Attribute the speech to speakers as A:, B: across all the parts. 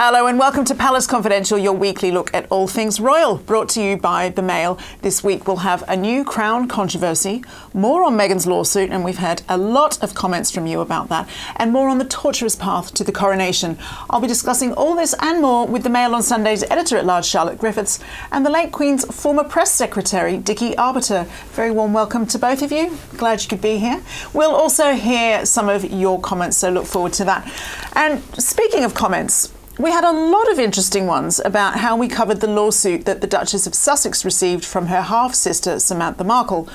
A: Hello and welcome to Palace Confidential, your weekly look at all things royal, brought to you by The Mail. This week we'll have a new crown controversy, more on Meghan's lawsuit, and we've had a lot of comments from you about that, and more on the torturous path to the coronation. I'll be discussing all this and more with The Mail on Sunday's editor at large, Charlotte Griffiths, and the late Queen's former press secretary, Dickie Arbiter. Very warm welcome to both of you. Glad you could be here. We'll also hear some of your comments, so look forward to that. And speaking of comments, we had a lot of interesting ones about how we covered the lawsuit that the Duchess of Sussex received from her half sister, Samantha Markle.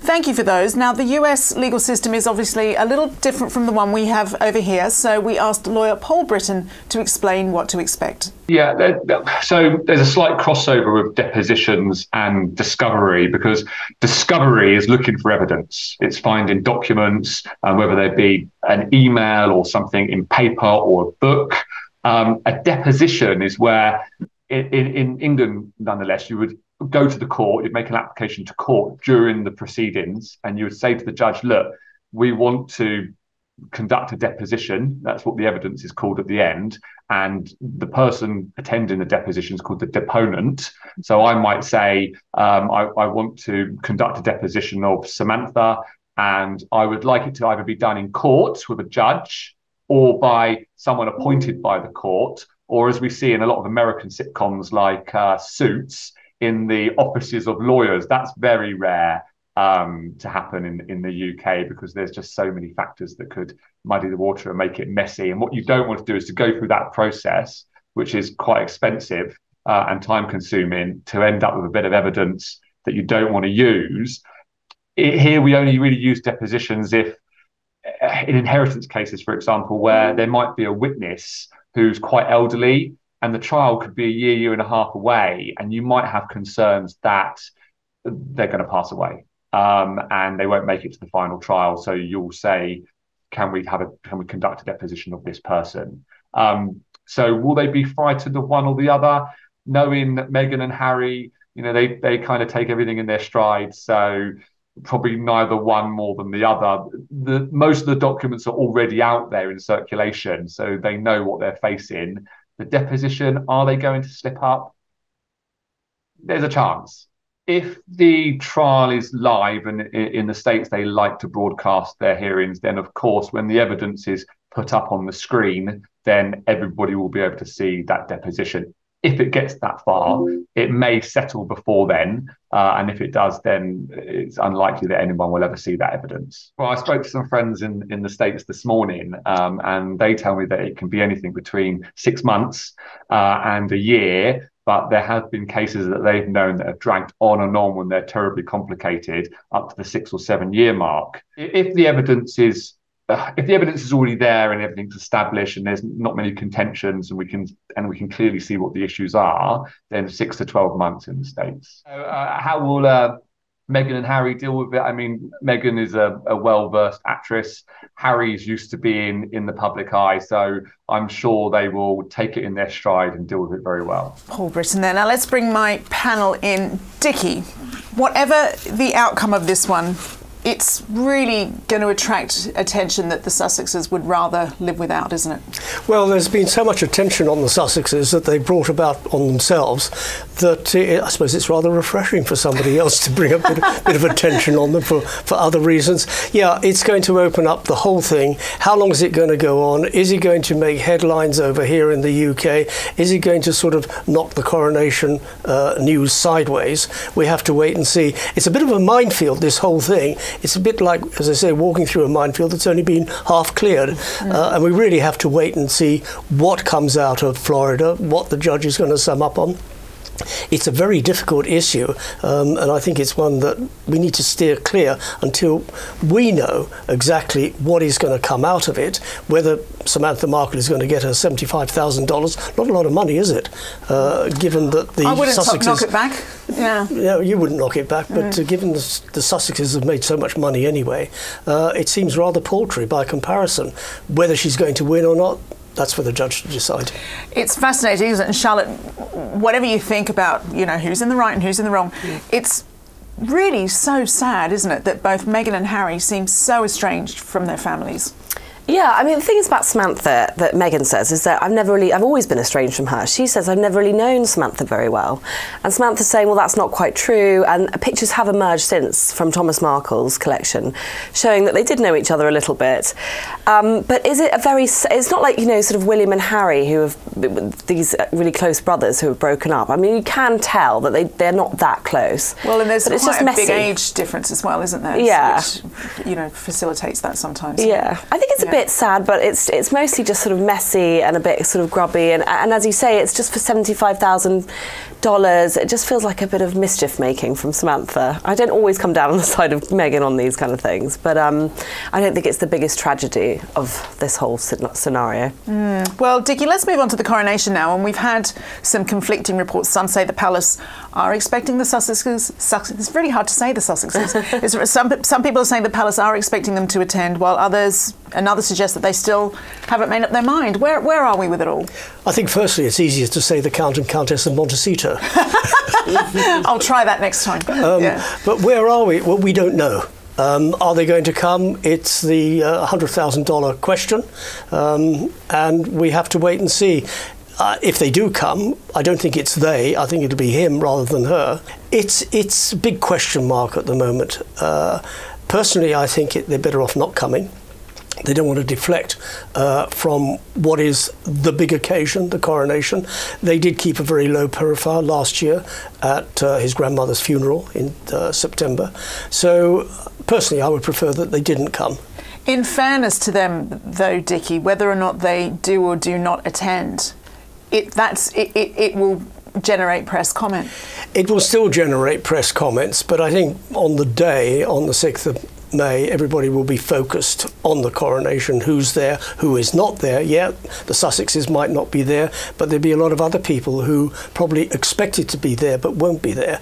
A: Thank you for those. Now, the US legal system is obviously a little different from the one we have over here, so we asked lawyer Paul Britton to explain what to expect.
B: Yeah, so there's a slight crossover of depositions and discovery because discovery is looking for evidence. It's finding documents, uh, whether they be an email or something in paper or a book. Um, a deposition is where, in, in, England, nonetheless, you would go to the court, you'd make an application to court during the proceedings, and you would say to the judge, look, we want to conduct a deposition. That's what the evidence is called at the end. And the person attending the deposition is called the deponent. So I might say, um, I, I, want to conduct a deposition of Samantha, and I would like it to either be done in court with a judge or by someone appointed by the court, or as we see in a lot of American sitcoms like uh, Suits, in the offices of lawyers. That's very rare um, to happen in, in the UK because there's just so many factors that could muddy the water and make it messy. And what you don't want to do is to go through that process, which is quite expensive uh, and time consuming, to end up with a bit of evidence that you don't want to use. It, here, we only really use depositions if in inheritance cases, for example, where there might be a witness who's quite elderly and the trial could be a year, year and a half away, and you might have concerns that they're going to pass away um, and they won't make it to the final trial. So you'll say, "Can we have a can we conduct a deposition of this person?" Um, so will they be frightened of one or the other, knowing that Meghan and Harry, you know, they they kind of take everything in their stride. So probably neither one more than the other. The, most of the documents are already out there in circulation, so they know what they're facing. The deposition, are they going to slip up? There's a chance. If the trial is live and in the States they like to broadcast their hearings, then of course, when the evidence is put up on the screen, then everybody will be able to see that deposition if it gets that far, it may settle before then. Uh, and if it does, then it's unlikely that anyone will ever see that evidence. Well, I spoke to some friends in, in the States this morning, um, and they tell me that it can be anything between six months uh, and a year. But there have been cases that they've known that have dragged on and on when they're terribly complicated up to the six or seven year mark. If the evidence is if the evidence is already there and everything's established and there's not many contentions and we can and we can clearly see what the issues are, then six to twelve months in the states. Uh, how will uh, Meghan and Harry deal with it? I mean, Meghan is a, a well versed actress. Harry's used to being in the public eye, so I'm sure they will take it in their stride and deal with it very well.
A: Paul Britton there. Now let's bring my panel in. Dickie, whatever the outcome of this one, it's really going to attract attention that the Sussexes would rather live without, isn't it?
C: Well, there's been so much attention on the Sussexes that they brought about on themselves that I suppose it's rather refreshing for somebody else to bring a bit, bit, of attention on them for, for other reasons. Yeah, it's going to open up the whole thing. How long is it going to go on? Is it going to make headlines over here in the UK? Is it going to sort of knock the coronation uh, news sideways? We have to wait and see. It's a bit of a minefield, this whole thing it's a bit like, as I say, walking through a minefield that's only been half cleared. Mm. Uh, and we really have to wait and see what comes out of Florida, what the judge is going to sum up on. It's a very difficult issue, um, and I think it's one that we need to steer clear until we know exactly what is going to come out of it. Whether Samantha Markle is going to get her seventy-five thousand dollars, not a lot of money, is it? Uh, given that the
A: I wouldn't
C: Sussexes,
A: knock it back. Yeah,
C: yeah, you wouldn't knock it back, but mm. uh, given the, the, Sussexes have made so much money anyway, uh, it seems rather paltry by comparison. Whether she's going to win or not, that's for the judge to decide.
A: It's fascinating, isn't it? And Charlotte, whatever you think about, you know, who's in the right and who's in the wrong, yeah. it's really so sad, isn't it, that both Meghan and Harry seem so estranged from their families.
D: Yeah, I mean, the thing is about Samantha that Meghan says is that I've never really, I've always been estranged from her. She says I've never really known Samantha very well. And Samantha's saying, well, that's not quite true. And pictures have emerged since from Thomas Markle's collection showing that they did know each other a little bit. Um, but is it a very, it's not like, you know, sort of William and Harry who have, these really close brothers who have broken up. I mean, you can tell that they, they're not that close.
A: Well, and there's
D: but
A: it's
D: quite
A: just a
D: messy.
A: big age difference as well, isn't there?
D: Yeah.
A: Which, you know, facilitates that sometimes.
D: Yeah, I think it's a
A: Yeah.
D: Bit sad, but it's it's mostly just sort of messy and a bit sort of grubby, and and as you say, it's just for seventy five thousand dollars. It just feels like a bit of mischief making from Samantha. I don't always come down on the side of Meghan on these kind of things, but um, I don't think it's the biggest tragedy of this whole scen- scenario.
A: Well, Dickie, let's move on to the coronation now. And we've had some conflicting reports. Some say the palace are expecting the Sussexes. Sussex, it's really hard to say the Sussexes. Some, some people are saying the palace are expecting them to attend, while others, another suggests that they still haven't made up their mind. Where, where are we with it all?
C: I think firstly it's easier to say the Count and Countess of Montecito.
A: I'll try that next time.
C: Um,
A: yeah.
C: But where are we? Well, we don't know. Um, are they going to come? It's the uh, $100,000 question, um, and we have to wait and see. Uh, if they do come, I don't think it's they. I think it'll be him rather than her. It's it's a big question mark at the moment. Uh, personally, I think it, they're better off not coming. They don't want to deflect uh, from what is the big occasion, the coronation. They did keep a very low profile last year at uh, his grandmother's funeral in uh, September. So, personally, I would prefer that they didn't come.
A: In fairness to them, though, Dickie, whether or not they do or do not attend, it that's it, it, it will generate press comment.
C: It will still generate press comments, but I think on the day, on the 6th of May, everybody will be focused on the coronation who's there, who is not there. Yeah, the Sussexes might not be there, but there'll be a lot of other people who probably expected to be there but won't be there.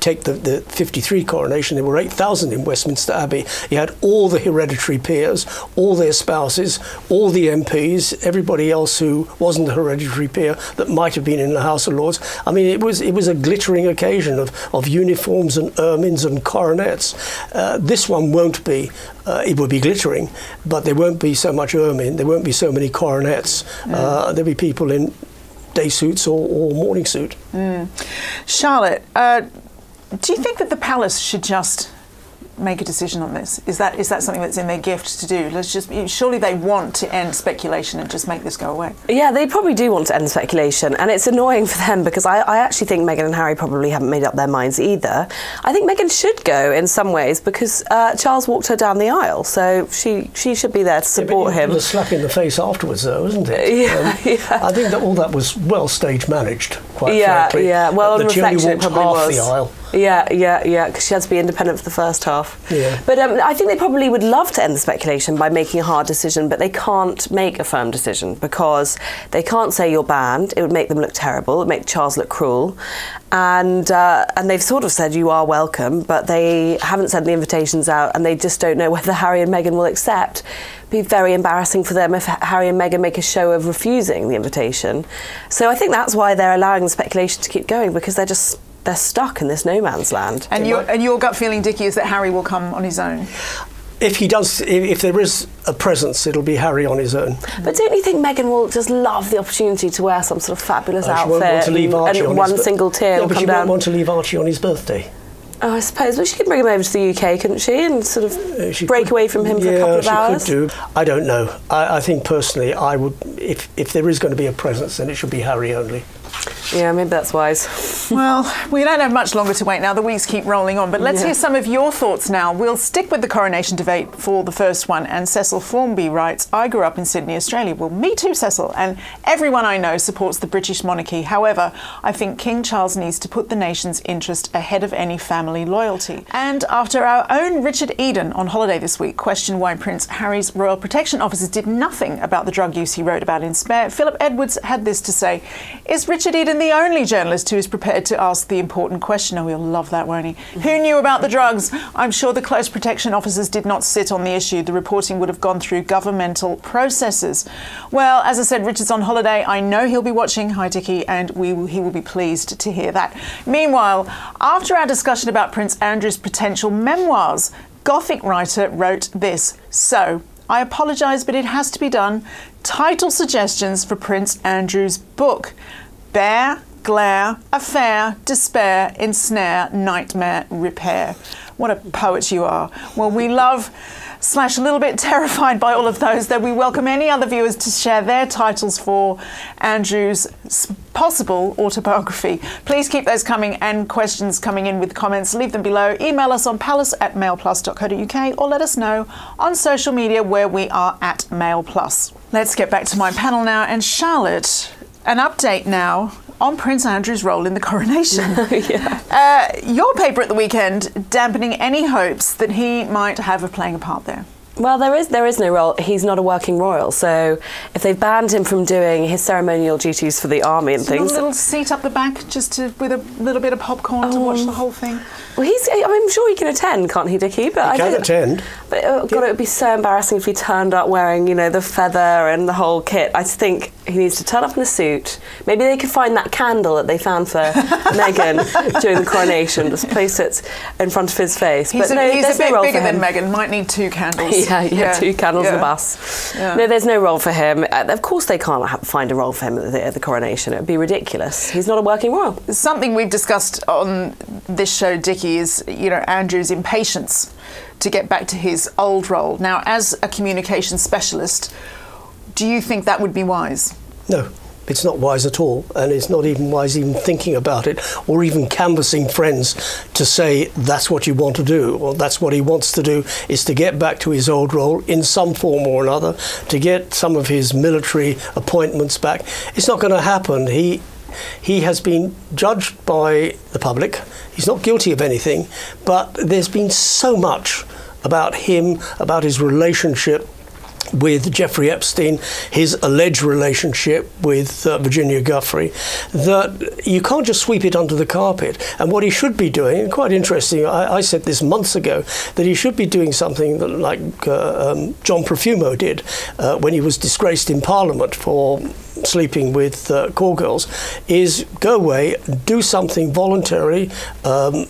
C: Take the, the 53 coronation, there were 8,000 in Westminster Abbey. You had all the hereditary peers, all their spouses, all the MPs, everybody else who wasn't a hereditary peer that might have been in the House of Lords. I mean, it was, it was a glittering occasion of, of uniforms and ermines and coronets. Uh, this one won't be. Uh, it will be glittering, but there won't be so much ermine, there won't be so many coronets. Uh, there'll be people in day suits or, or morning suit.
A: Charlotte, uh, do you think that the palace should just make a decision on this? Is that is that something that's in their gift to do? Let's just surely they want to end speculation and just make this go away.
D: Yeah, they probably do want to end speculation, and it's annoying for them because I, I actually think Meghan and Harry probably haven't made up their minds either. I think Meghan should go in some ways because uh, Charles walked her down the aisle, so she she should be there to support
C: Yeah, but
D: him.
C: It was a slap in the face afterwards, though, isn't it?
D: Yeah, yeah.
C: I think that all that was well stage managed, quite
D: yeah,
C: frankly.
D: yeah. Well, on
C: only
D: reflection, it probably
C: half
D: was.
C: the aisle.
D: Yeah, yeah, yeah. Because she had to be independent for the first half.
C: Yeah.
D: But um, I think they probably would love to end the speculation by making a hard decision, but they can't make a firm decision because they can't say you're banned. It would make them look terrible. It would make Charles look cruel, and uh, and they've sort of said you are welcome, but they haven't sent the invitations out, and they just don't know whether Harry and Meghan will accept. Be very embarrassing for them if Harry and Meghan make a show of refusing the invitation. So I think that's why they're allowing the speculation to keep going because they're just they're stuck in this no man's land.
A: And your and your gut feeling, Dickie, is that Harry will come on his own.
C: If he does, if, if there is a presence, it'll be Harry on his own.
D: But don't you think Meghan will just love the opportunity to wear some sort of fabulous
C: she
D: outfit
C: won't want to leave
D: and,
C: Archie
D: and
C: on
D: one single tear
C: Yeah,
D: will
C: but she
D: down?
C: won't want to leave Archie on his birthday.
D: Oh, I suppose. But she could bring him over to the UK, couldn't she? And sort of
C: Uh,
D: break
C: could-
D: away from him for a couple of
C: she
D: hours.
C: Could do. I don't know. I, I think personally, I would. If if there is going to be a presence, then it should be Harry only.
D: Yeah, maybe that's wise.
A: Well, we don't have much longer to wait now. The weeks keep rolling on. But let's
D: Yeah.
A: hear some of your thoughts now. We'll stick with the coronation debate for the first one. And Cecil Formby writes I grew up in Sydney, Australia. Well, me too, Cecil. And everyone I know supports the British monarchy. However, I think King Charles needs to put the nation's interest ahead of any family loyalty. And after our own Richard Eden on holiday this week questioned why Prince Harry's Royal Protection Officers did nothing about the drug use he wrote about in Spare, Philip Edwards had this to say Is Richard Eden the only journalist who is to ask the important question? Oh, he'll love that, won't he? Who knew about the drugs? I'm sure the close protection officers did not sit on the issue. The reporting would have gone through governmental processes. Well, as I said, Richard's on holiday. I know he'll be watching. Hi, Dickie, and we will, he will be pleased to hear that. Meanwhile, after our discussion about Prince Andrew's potential memoirs, Gothic writer wrote this. So, I apologise, but it has to be done. Title suggestions for Prince Andrew's book Bear, Glare, Affair, Despair, Ensnare, Nightmare, Repair. What a poet you are. Well, we love slash a little bit terrified by all of those, that we welcome any other viewers to share their titles for Andrew's possible autobiography. Please keep those coming and questions coming in with comments. Leave them below. Email us on palace at mailplus.co.uk or let us know on social media where we are at mailplus. Let's get back to my panel now. And Charlotte, an update now on Prince Andrew's role in the coronation. uh, your paper at the weekend dampening any hopes that he might have of playing a part there.
D: Well, there is there is no role. He's not a working royal, so if they've banned him from doing his ceremonial duties for the army and
A: things, a little seat up the back, just to, with a little bit of popcorn to watch the whole thing.
D: well, he's. I'm sure he can attend, can't he, Dickie? But I
C: Can
D: don't-
C: attend.
D: But oh, God, it would be so embarrassing if he turned up wearing, you know, the feather and the whole kit. I think he needs to turn up in a suit. Maybe they could find that candle that they found for Meghan during the coronation, just place it in front of his face.
A: He's,
D: but
A: a,
D: no,
A: he's a
D: no
A: bit
D: role
A: bigger than. Meghan, might need two candles.
D: Yeah, yeah, two candles in
A: yeah.
D: the bus.
A: Yeah.
D: No, there's no role for him. Uh, Of course, they can't ha- find a role for him at the, at the coronation. It would be ridiculous. He's not a working royal.
A: Something we've discussed on this show, Dickie, is you know Andrew's impatience to get back to his old role. Now, as a communication specialist, do you think that would be wise?
C: No, it's not wise at all, and it's not even wise even thinking about it or even canvassing friends to say that's what you want to do or that's what he wants to do is to get back to his old role in some form or another, to get some of his military appointments back. It's not going to happen. He he has been judged by the public. He's not guilty of anything, but there's been so much about him, about his relationship with Jeffrey Epstein, his alleged relationship with uh, Virginia Giuffre, that you can't just sweep it under the carpet. And what he should be doing, and quite interesting, I, I said this months ago, that he should be doing something that, like uh, um, John Profumo did uh, when he was disgraced in Parliament for sleeping with uh, call girls, is go away, do something voluntary. Um,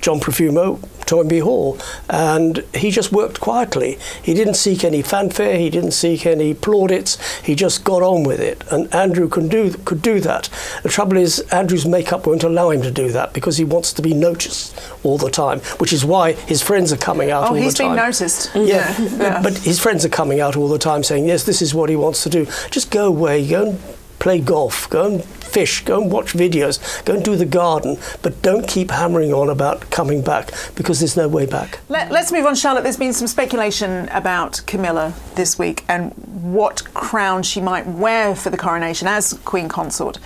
C: John Profumo, Toynbee Hall, and he just worked quietly. He didn't seek any fanfare. He didn't seek any plaudits. He just got on with it. And Andrew can do could do that. The trouble is, Andrew's makeup won't allow him to do that because he wants to be noticed all the time, which is why his friends are coming out
A: Oh,
C: all the time.
A: Oh, he's been noticed.
C: Yeah,
A: Yeah.
C: but his friends are coming out all the time saying, yes, this is what he wants to do. Just go away, go and play golf, go and fish, go and watch videos, go and do the garden, but don't keep hammering on about coming back because there's no way back.
A: Let, us move on, Charlotte. There's been some speculation about Camilla this week and what crown she might wear for the coronation as Queen Consort.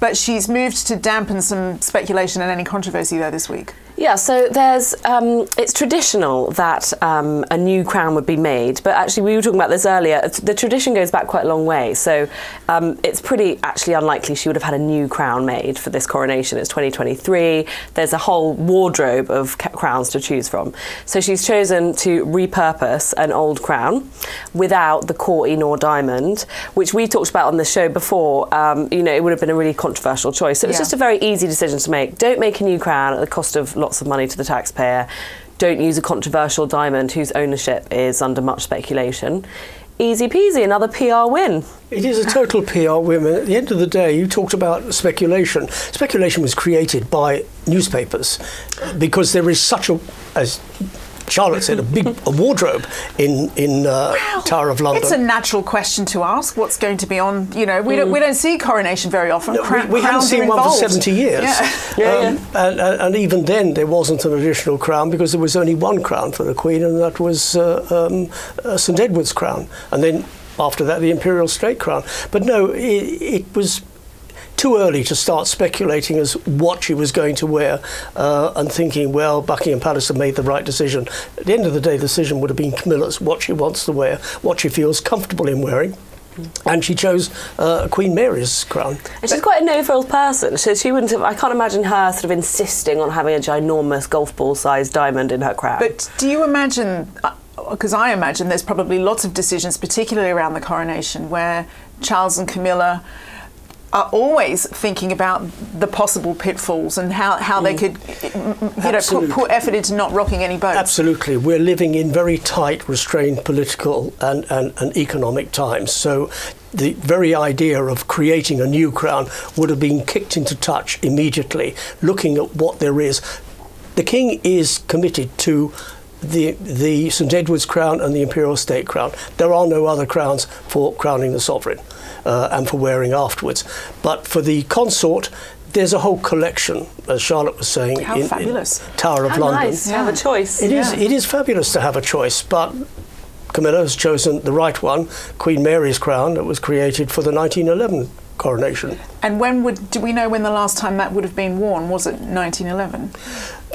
A: But she's moved to dampen some speculation and any controversy there this week.
D: Yeah, so there's um, it's traditional that um, a new crown would be made, but actually we were talking about this earlier. The tradition goes back quite a long way, so um, it's pretty actually unlikely she would have had a new crown made for this coronation. It's 2023. There's a whole wardrobe of crowns to choose from, so she's chosen to repurpose an old crown without the Koh-i-Noor diamond, which we talked about on the show before. Um, you know, it would have been a really controversial choice. So
A: Yeah.
D: just a very easy decision to make. Don't make a new crown at the cost of lots of money to the taxpayer. Don't use a controversial diamond whose ownership is under much speculation. Easy peasy, another PR win.
C: It is a total PR win. At the end of the day, you talked about speculation. Speculation was created by newspapers because there is such a, as Charlotte said, a big a wardrobe in in uh, Tower of London.
A: It's a natural question to ask. What's going to be on? You know, we don't we don't see coronation very often.
C: No,
A: Cra-
C: we, we haven't
A: crowns are
C: seen one for 70 years.
A: Yeah.
C: Um, And, and, and even then, there wasn't an additional crown because there was only one crown for the Queen, and that was uh, um, uh, St Edward's crown. And then after that, the Imperial State crown. But no, it, it was too early to start speculating as what she was going to wear uh, and thinking, well, Buckingham Palace have made the right decision. At the end of the day, the decision would have been Camilla's, what she wants to wear, what she feels comfortable in wearing. And she chose uh, Queen Mary's crown.
D: And she's quite a no-frills person, so she wouldn't have. I can't imagine her sort of insisting on having a ginormous golf ball-sized diamond in her crown.
A: But do you imagine? Because I imagine there's probably lots of decisions, particularly around the coronation, where Charles and Camilla are always thinking about the possible pitfalls and how, how they mm. could, you know, put, put effort into not rocking any boats.
C: Absolutely. We're living in very tight, restrained political and, and, and economic times. So the very idea of creating a new crown would have been kicked into touch immediately, looking at what there is. The king is committed to the, the St Edward's crown and the imperial state crown. There are no other crowns for crowning the sovereign uh, and for wearing afterwards. But for the consort, there's a whole collection, as Charlotte was saying,
A: How
C: in, in
A: fabulous.
C: Tower of
D: How
C: London.
D: nice to have a choice.
C: It is. It is fabulous to have a choice, but Camilla has chosen the right one, Queen Mary's crown, that was created for the 1911 coronation.
A: And when would, do we know when the last time that would have been worn? Was it 1911?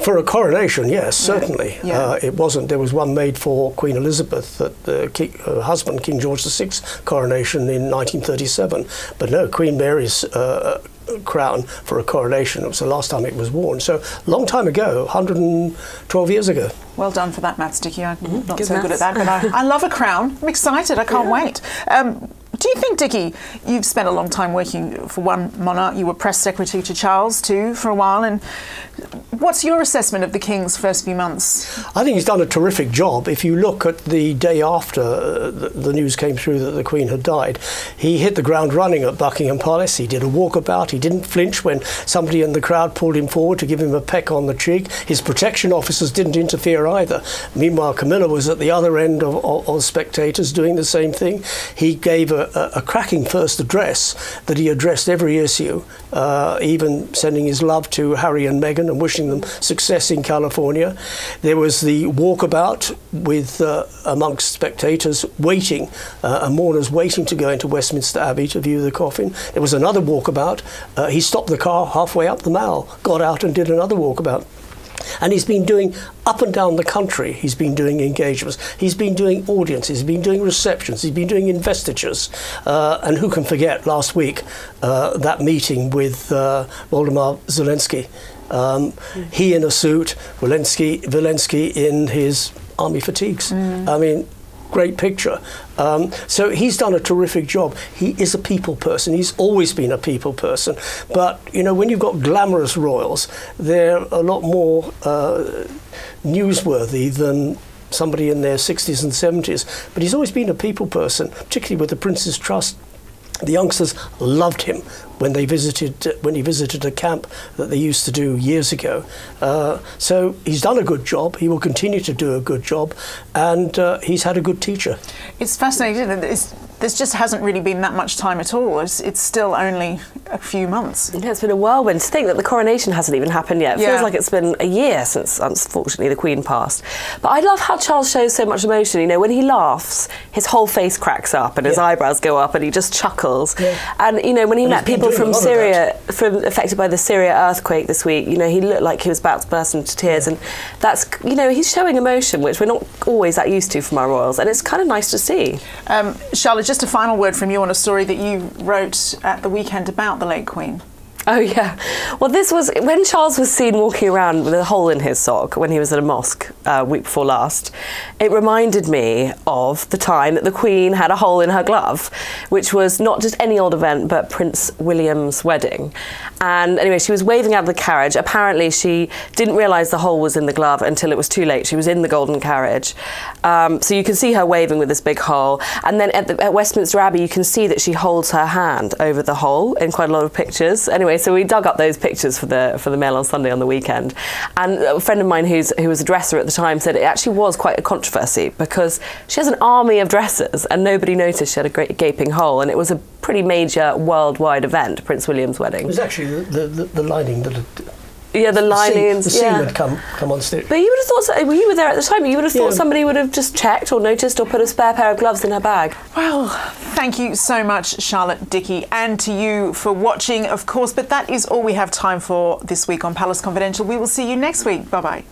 C: For a coronation, yes, certainly.
A: Yeah.
C: Uh, it wasn't. There was one made for Queen Elizabeth at the king, her husband, King George VI, coronation in 1937. But no, Queen Mary's uh, crown for a coronation. It was the last time it was worn. So long time ago, 112 years ago.
A: Well done for that, Matt Dickie. I'm not
D: Good
A: so good at that, but I, I love a crown. I'm excited. I can't wait. Um, do you think, Dickie, you've spent a long time working for one monarch? You were press secretary to Charles too for a while, and what's your assessment of the King's first few months?
C: I think he's done a terrific job. If you look at the day after uh, the, the news came through that the Queen had died, he hit the ground running at Buckingham Palace. He did a walkabout. He didn't flinch when somebody in the crowd pulled him forward to give him a peck on the cheek. His protection officers didn't interfere either. Meanwhile, Camilla was at the other end of, of, of spectators doing the same thing. He gave a, a, a cracking first address that he addressed every issue, uh, even sending his love to Harry and Meghan and wishing them success in California. There was the walkabout with uh, amongst spectators waiting, uh, and mourners waiting to go into Westminster Abbey to view the coffin. There was another walkabout. Uh, he stopped the car halfway up the Mall, got out and did another walkabout. And he's been doing up and down the country, he's been doing engagements, he's been doing audiences, he's been doing receptions, he's been doing investitures. Uh, and who can forget last week uh, that meeting with uh, Voldemar Zelensky? Um, He in a suit, Zelensky, Zelensky in his army fatigues. I mean, great picture. Um, so he's done a terrific job. He is a people person. He's always been a people person. But you know, when you've got glamorous royals, they're a lot more uh, newsworthy than somebody in their 60s and 70s. But he's always been a people person, particularly with the Prince's Trust. The youngsters loved him when they visited when he visited a camp that they used to do years ago. Uh, so he's done a good job. He will continue to do a good job, and uh, he's had a good teacher.
A: It's fascinating. It's, this just hasn't really been that much time at all. It's, it's still only a few months.
D: Yeah, it's been a whirlwind. To think that the coronation hasn't even happened yet. It
A: Yeah.
D: feels like it's been a year since, unfortunately, the Queen passed. But I love how Charles shows so much emotion. You know, when he laughs, his whole face cracks up and his
C: Yeah.
D: eyebrows go up and he just chuckles.
C: Yeah.
D: And, you know, when he
C: And
D: met people from Syria, from affected by the Syria earthquake this week, you know, he looked like he was about to burst into tears. And that's, you know, he's showing emotion, which we're not always that used to from our royals. And it's kind of nice to see.
A: Um, Charlotte, just a final word from you on a story that you wrote at the weekend about the late Queen.
D: Oh yeah. Well, this was when Charles was seen walking around with a hole in his sock when he was at a mosque uh, week before last. It reminded me of the time that the Queen had a hole in her glove, which was not just any old event, but Prince William's wedding. And anyway, she was waving out of the carriage. Apparently, she didn't realise the hole was in the glove until it was too late. She was in the golden carriage, um, so you can see her waving with this big hole. And then at, the, at Westminster Abbey, you can see that she holds her hand over the hole in quite a lot of pictures. Anyway, so we dug up those pictures for the for the Mail on Sunday on the weekend. And a friend of mine who's who was a dresser at the time said it actually was quite a controversy because she has an army of dressers and nobody noticed she had a great gaping hole, and it was a pretty major worldwide event, Prince William's wedding.
C: It was actually the, the, the, lining that
D: Yeah, the
C: the seam,
D: linings.
C: the seam
D: yeah.
C: had come come on stage.
D: But you would have thought, so, well, you were there at the time, you would have thought
C: Yeah.
D: somebody would have just checked or noticed or put a spare pair of gloves in her bag.
A: Well, thank you so much, Charlotte Dickie, and to you for watching, of course. But that is all we have time for this week on Palace Confidential. We will see you next week. Bye bye.